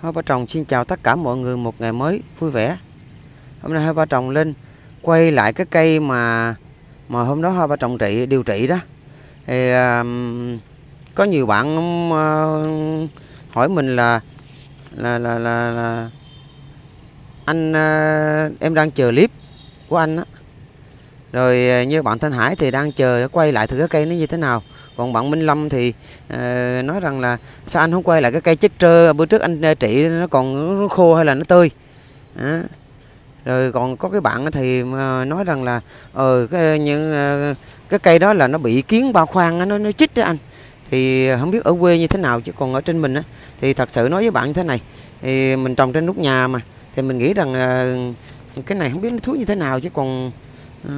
Hoa Ba Trồng xin chào tất cả mọi người một ngày mới vui vẻ. Hôm nay Hoa Ba Trồng lên quay lại cái cây mà mà hôm đó Hoa Ba Trồng trị điều trị đó. Thì um, có nhiều bạn uh, hỏi mình là là là là, là anh uh, em đang chờ clip của anh đó. Rồi ờ, như bạn Thanh Hải thì đang chờ quay lại thử cái cây nó như thế nào còn bạn Minh Lâm thì uh, nói rằng là sao anh không quay lại cái cây chết trơ bữa trước anh ờ, trị nó còn nó khô hay là nó tươi? À. rồi còn có cái bạn thì ờ, nói rằng là ờ cái những uh, cái cây đó là nó bị kiến bao khoang nó nó chích đó anh. Thì không biết ở quê như thế nào chứ còn ở trên mình á. Thì thật sự nói với bạn như thế này thì mình trồng trên nút nhà mà thì mình nghĩ rằng là cái này không biết nó thuốc như thế nào chứ còn uh,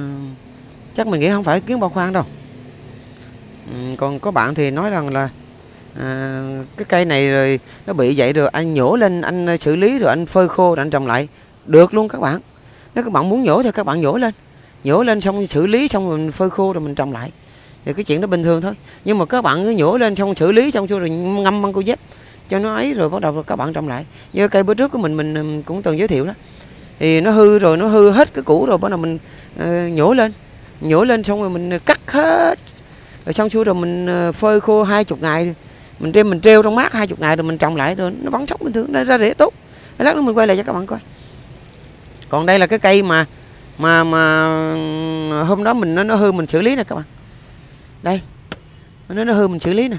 chắc mình nghĩ không phải kiến bao khoang đâu. Ừ, còn có bạn thì nói rằng là à, cái cây này rồi nó bị vậy rồi anh nhổ lên anh à, xử lý rồi anh phơi khô rồi anh trồng lại. Được luôn các bạn. Nếu các bạn muốn nhổ thì các bạn nhổ lên. Nhổ lên xong xử lý xong rồi mình phơi khô rồi mình trồng lại. Thì cái chuyện đó bình thường thôi. Nhưng mà các bạn cứ nhổ lên xong xử lý xong rồi ngâm băng cô dép cho nó ấy rồi bắt đầu các bạn trồng lại. Như cây bữa trước của mình mình cũng từng giới thiệu đó. Thì nó hư rồi nó hư hết cái cũ rồi bắt đầu mình uh, nhổ lên. Nhổ lên xong rồi mình cắt hết rồi xong xuôi rồi mình ờ, phơi khô hai chục ngày. Mình đem mình treo trong mát hai chục ngày rồi mình trồng lại rồi nó vẫn sống bình thường nó ra rễ tốt. Lát nữa mình quay lại cho các bạn coi. Còn đây là cái cây mà mà mà hôm đó mình nó, nó hư mình xử lý nè các bạn. Đây nó nó hư mình xử lý nè.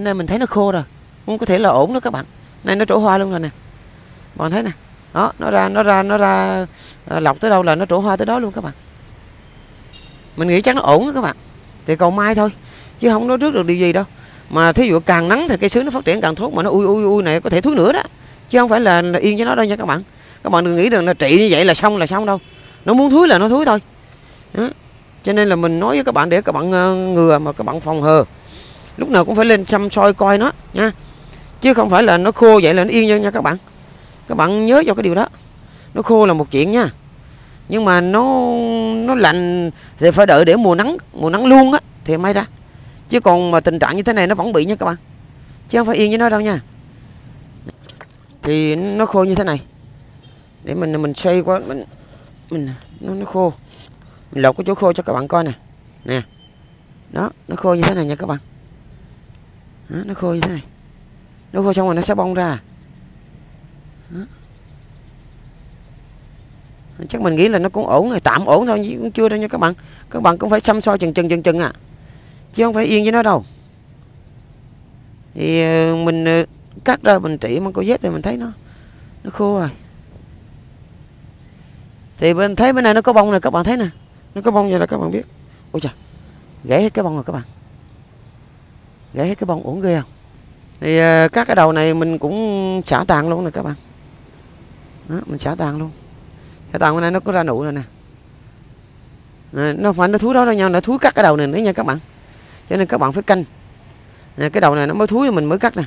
Nay mình thấy nó khô rồi không có thể là ổn đó các bạn. Nay nó trổ hoa luôn rồi nè. Bạn thấy nè. Đó nó ra nó ra nó ra ờ, lọc tới đâu là nó trổ hoa tới đó luôn các bạn. Mình nghĩ chắc nó ổn đó các bạn thì cầu mai thôi chứ không nói trước được điều gì đâu. Mà thí dụ càng nắng thì cây sứ nó phát triển càng tốt mà nó ui ui ui này có thể thuốc nữa đó. Chứ không phải là, yên cho nó đâu nha các bạn. Các bạn đừng nghĩ rằng là trị như vậy là xong là xong đâu. Nó muốn thúi là nó thúi thôi. Đó. cho nên là mình nói với các bạn để các bạn ờ, ngừa mà các bạn phòng hờ. Lúc nào cũng phải lên chăm soi coi nó nha. Chứ không phải là nó khô vậy là nó yên nha các bạn. Các bạn nhớ cho cái điều đó. Nó khô là một chuyện nha. Nhưng mà nó nó lạnh thì phải đợi để mùa nắng mùa nắng luôn á thì may ra. Chứ còn mà tình trạng như thế này nó vẫn bị nha các bạn. Chứ không phải yên với nó đâu nha. Thì nó khô như thế này. Để mình mình xoay qua mình mình nó nó khô. Mình lột cái chỗ khô cho các bạn coi nè. Nè. Đó nó khô như thế này nha các bạn. Đó, nó khô như thế này. Nó khô xong rồi nó sẽ bong ra. Đó. Chắc mình nghĩ là nó cũng ổn rồi tạm ổn thôi chứ cũng chưa đâu nha các bạn. Các bạn cũng phải xăm soi chừng chừng chừng chừng à chứ không phải yên với nó đâu. Thì ờ, mình ờ, cắt ra mình trị bằng cô dép thì mình thấy nó nó khô rồi. Thì bên thấy bên này nó có bông này các bạn thấy nè. Nó có bông vậy là các bạn biết. Ôi trời gãy hết cái bông rồi các bạn. Gãy hết cái bông ổn ghê không? Thì ờ, các cái đầu này mình cũng xả tàn luôn nè các bạn. Đó, mình xả tàn luôn. Xả cái bên này nó có ra nụ rồi nè. Nó phải nó thúi đó đâu nhau nó thúi cắt cái đầu này nữa nha các bạn cho nên các bạn phải canh. Nè, cái đầu này nó mới thúi mình mới cắt nè.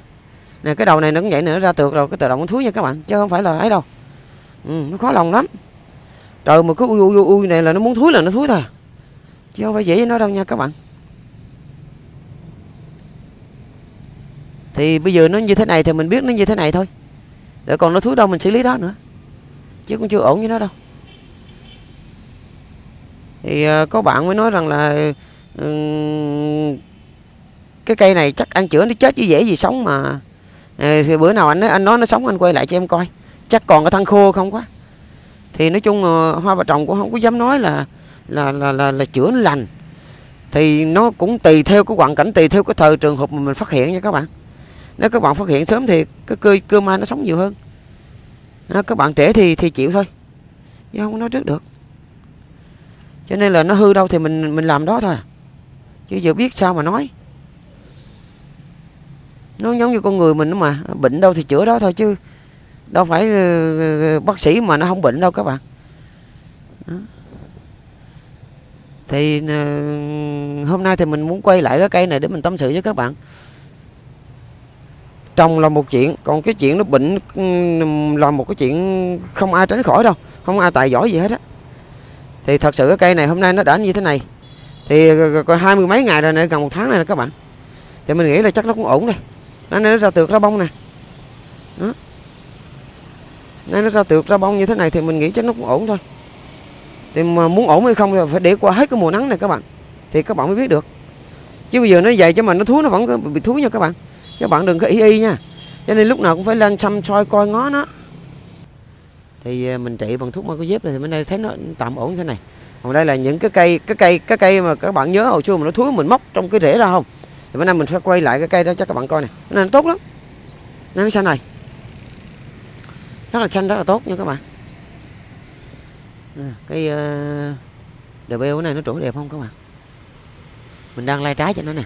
Nè cái đầu này nó cũng vậy nữa ra tược rồi cái tự động thúi nha các bạn chứ không phải là ấy đâu. Ừ, nó khó lòng lắm. Trời mà cứ ui ui ui này là nó muốn thúi là nó thúi thôi à. chứ không phải dễ với nó đâu nha các bạn. Thì bây giờ nó như thế này thì mình biết nó như thế này thôi. Để còn nó thúi đâu mình xử lý đó nữa. Chứ cũng chưa ổn với nó đâu. Thì à, có bạn mới nói rằng là cái cây này chắc ăn chữa nó chết chứ dễ gì sống mà. Uh, thì bữa nào anh nói anh nói nó sống anh quay lại cho em coi. Chắc còn cái thân khô không quá. Thì nói chung ờ, hoa bà trồng cũng không có dám nói là là là là, là chữa nó lành. Thì nó cũng tùy theo cái hoàn cảnh tùy theo cái thời trường hợp mà mình phát hiện nha các bạn. Nếu các bạn phát hiện sớm thì cái cơ cơ mai nó sống nhiều hơn. À, các bạn trẻ thì thì chịu thôi chứ không có nói trước được. Cho nên là nó hư đâu thì mình mình làm đó thôi à chứ giờ biết sao mà nói. Nó giống như con người mình mà, bệnh đâu thì chữa đó thôi chứ. Đâu phải ờ, ờ, ờ, bác sĩ mà nó không bệnh đâu các bạn. Đó. thì hôm nay thì mình muốn quay lại cái cây này để mình tâm sự với các bạn. Trồng là một chuyện, còn cái chuyện nó bệnh là một cái chuyện không ai tránh khỏi đâu, không ai tài giỏi gì hết á. Thì thật sự cái cây này hôm nay nó đã như thế này thì ờ, ờ, coi hai mươi mấy ngày rồi này gần một tháng này nè các bạn. Thì mình nghĩ là chắc nó cũng ổn đây nó, nó ra tược ra bông nè. Đó. Nay nó ra tược ra bông như thế này thì mình nghĩ chắc nó cũng ổn thôi. Thì mà muốn ổn hay không thì phải để qua hết cái mùa nắng này các bạn. Thì các bạn mới biết được. Chứ bây giờ nó dày cho mình nó thúi nó vẫn bị thúi nha các bạn. Các bạn đừng có y y nha. Cho nên lúc nào cũng phải lên xăm soi coi ngó nó. Thì ờ, mình trị bằng thuốc có dép này thì bên đây thấy nó tạm ổn thế này còn đây là những cái cây cái cây cái cây mà các bạn nhớ hồi xưa mà nó thúi mình móc trong cái rễ ra không? Thì bữa nay mình sẽ quay lại cái cây đó cho các bạn coi này cái này nó tốt lắm. Nó xanh này. Rất là xanh rất là tốt nha các bạn. À, cái uh, đờ beo này nó trổ đẹp không các bạn? Mình đang lai trái cho nó nè.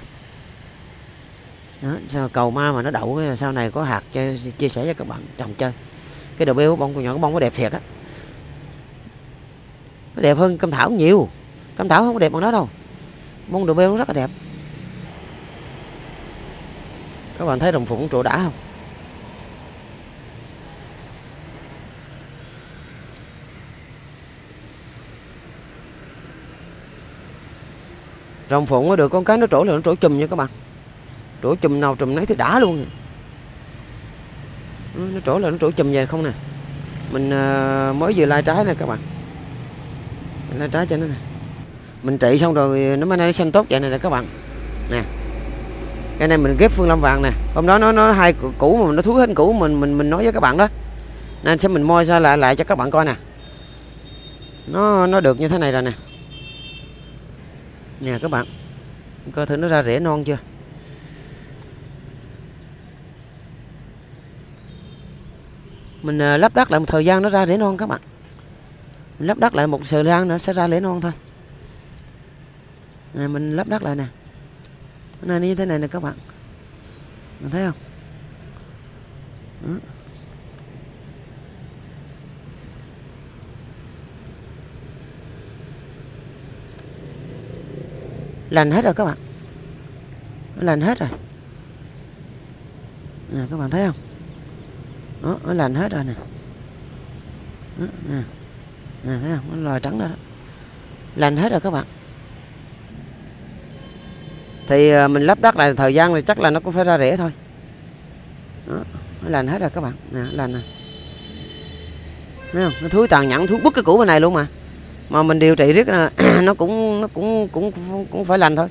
Đó, sao cầu ma mà nó đậu sau này có hạt cho, chia sẻ cho các bạn trồng chơi. Cái đầu beo bông của nhỏ cái bông nó đẹp thiệt á nó đẹp hơn cam thảo nhiều. Cam thảo không có đẹp bằng nó đâu. Bông đồ beo nó rất là đẹp. Các bạn thấy đồng phụng trụ đã không? Rồng phụng nó được con cái nó trổ là nó trổ chùm nha các bạn. Trổ chùm nào chùm nấy thì đã luôn. Nó trổ là nó trổ chùm về không nè. Mình ờ, mới vừa lai trái nè các bạn nó trái cho nó nè. Mình trị xong rồi nó mới nó xanh tốt vậy này nè các bạn. Nè. Cái này mình ghép phương lâm vàng nè. Hôm đó nó nó hai cũ mà nó thúi hết cũ mình mình mình nói với các bạn đó. Nên sẽ mình moi ra lại lại cho các bạn coi nè. Nó nó được như thế này rồi nè. Nè các bạn. Coi thử nó ra rễ non chưa? Mình à, lắp đắt lại một thời gian nó ra rễ non các bạn lắp đắt lại một thời gian nữa sẽ ra lễ non thôi. Này mình lắp đắt lại nè. Cái này như thế này nè các bạn. Mình thấy không? Đó. lành hết rồi các bạn. Nó lành hết rồi. Nè các bạn thấy không? Đó, nó lành hết rồi nè. Đó, nè nè thấy không? Nó trắng đó, đó lành hết rồi các bạn. Thì ờ, mình lắp đất lại thời gian thì chắc là nó cũng phải ra rễ thôi. Đó, nó lành hết rồi các bạn. Nè lành nè. Thấy không? Nó thúi tàn nhẫn thúi bứt cái củ bên này luôn mà. Mà mình điều trị riết nó cũng nó cũng cũng cũng phải lành thôi.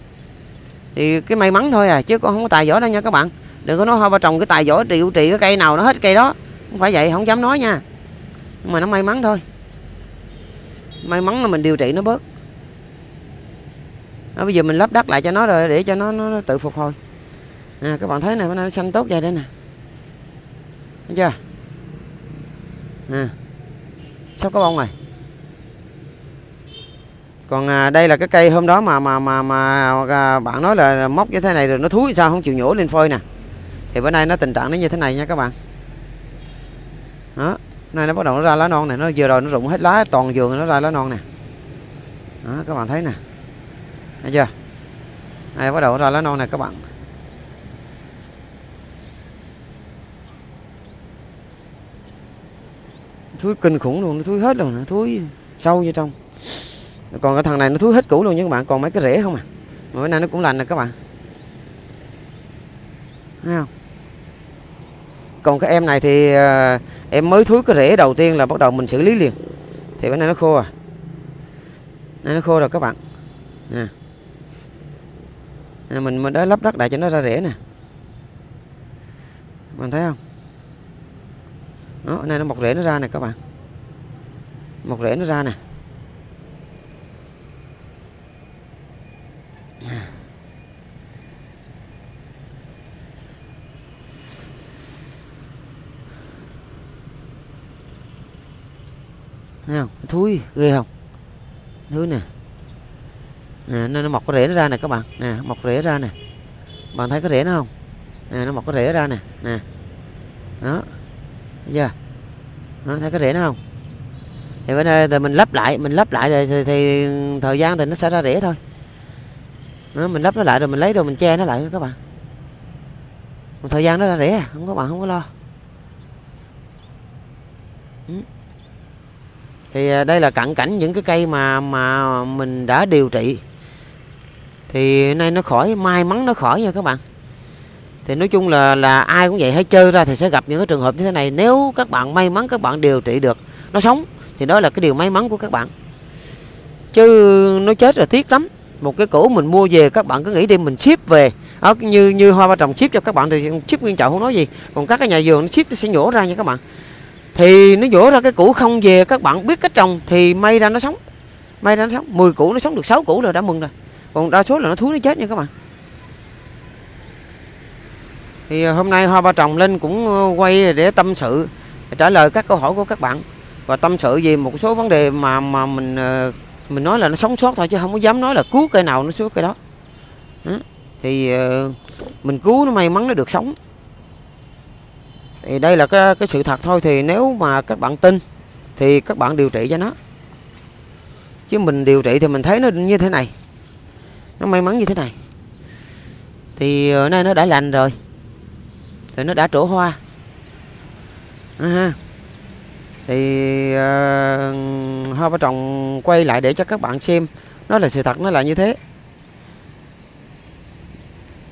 Thì cái may mắn thôi à chứ con không có tài giỏi đâu nha các bạn. Đừng có nói hoa ba trồng cái tài giỏi điều trị cái cây nào nó hết cây đó. Không phải vậy không dám nói nha. Nhưng mà nó may mắn thôi may mắn là mình điều trị nó bớt. Đó, bây giờ mình lắp đất lại cho nó rồi để cho nó, nó, nó tự phục hồi. À, các bạn thấy này nó xanh tốt vậy đây nè. Thấy chưa? À, sắp có bông rồi. Còn à, đây là cái cây hôm đó mà mà mà mà à, bạn nói là móc như thế này rồi nó thúi sao không chịu nhổ lên phơi nè. Thì bữa nay nó tình trạng nó như thế này nha các bạn. Đó nay nó bắt đầu nó ra lá non này nó vừa rồi nó rụng hết lá toàn vườn nó ra lá non nè. Đó các bạn thấy nè. Thấy chưa? Này bắt đầu ra lá non này các bạn. Thúi kinh khủng luôn nó thúi hết rồi, nó thúi sâu vô trong. Còn cái thằng này nó thúi hết cũ luôn nha các bạn còn mấy cái rễ không à. Mà bữa nay nó cũng lành nè các bạn. Thấy không? Còn cái em này thì uh, em mới thúi cái rễ đầu tiên là bắt đầu mình xử lý liền. Thì bữa nay nó khô à. Nay nó khô rồi các bạn. Nè. Nè mình mình đã lắp đất lại cho nó ra rễ nè. Bạn thấy không? Đó nay nó mọc rễ nó ra nè các bạn. Mọc rễ nó ra nè. Thấy? Thúi ghê không? Thúi nè. Nè, nó, nó mọc cái rễ nó ra nè các bạn. Nè, mọc rễ ra nè. Bạn thấy cái rễ nó không? Nè, nó mọc cái rễ ra nè. Nè. Đó. bây giờ, nó thấy cái rễ nó không? Thì bên đây thì mình lắp lại, mình lắp lại rồi thì, thì thời gian thì nó sẽ ra rễ thôi. Đó, mình lắp nó lại rồi mình lấy rồi mình che nó lại các bạn. Một thời gian nó ra rễ à, không các bạn không có lo. Ừ thì à, đây là cận cảnh những cái cây mà mà mình đã điều trị. Thì nay nó khỏi, may mắn nó khỏi nha các bạn. Thì nói chung là là ai cũng vậy hay chơi ra thì sẽ gặp những cái trường hợp như thế này. Nếu các bạn may mắn, các bạn điều trị được, nó sống, thì đó là cái điều may mắn của các bạn. Chứ nó chết là tiếc lắm. Một cái củ mình mua về, các bạn cứ nghĩ đi, mình ship về. Ở như như hoa ba trồng ship cho các bạn thì ship nguyên chậu không nói gì. Còn các cái nhà vườn nó ship nó sẽ nhổ ra nha các bạn thì nó nhổ ra cái củ không về, các bạn biết cách trồng, thì may ra nó sống. May ra nó sống. 10 củ nó sống được 6 củ rồi, đã mừng rồi. Còn đa số là nó thúi nó chết nha các bạn. Thì à, hôm nay hoa ba trồng lên cũng ờ, quay để tâm sự, trả lời các câu hỏi của các bạn. Và tâm sự về một số vấn đề mà mà mình ờ, mình nói là nó sống sót thôi, chứ không có dám nói là cứu cây nào, nó xuống cây đó. đó thì ờ, mình cứu nó may mắn nó được sống thì đây là cái cái sự thật thôi. Thì nếu mà các bạn tin thì các bạn điều trị cho nó. Chứ mình điều trị thì mình thấy nó như thế này. Nó may mắn như thế này. Thì ở nay nó đã lành rồi. Thì nó đã trổ hoa. À, thì uh, hoa ba trồng quay lại để cho các bạn xem. Nó là sự thật nó là như thế.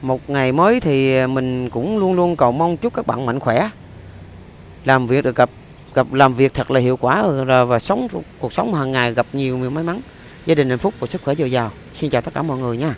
Một ngày mới thì mình cũng luôn luôn cầu mong chúc các bạn mạnh khỏe làm việc được gặp gặp làm việc thật là hiệu quả và, và sống cuộc sống hàng ngày gặp nhiều may mắn. Gia đình hạnh phúc và sức khỏe dồi dào. Xin chào tất cả mọi người nha.